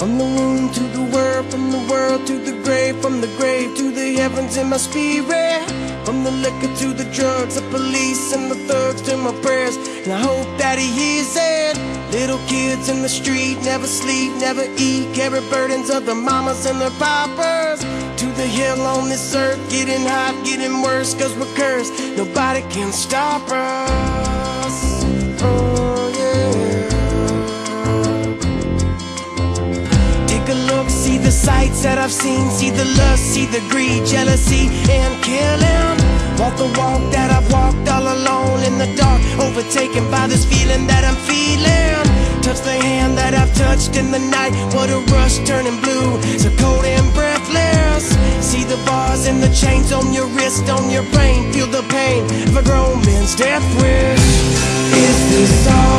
From the womb to the world, from the world to the grave, from the grave to the heavens in my spirit. From the liquor to the drugs, the police and the thugs to my prayers. And I hope that he hears it. Little kids in the street never sleep, never eat, carry burdens of the mamas and their papas. To the hill on this earth, getting hot, getting worse, cause we're cursed. Nobody can stop us. Sights that I've seen, see the lust, see the greed, jealousy, and killing. Walk the walk that I've walked all alone in the dark, overtaken by this feeling that I'm feeling. Touch the hand that I've touched in the night, what a rush turning blue, so cold and breathless. See the bars and the chains on your wrist, on your brain, feel the pain of a grown man's death wish. Is this all?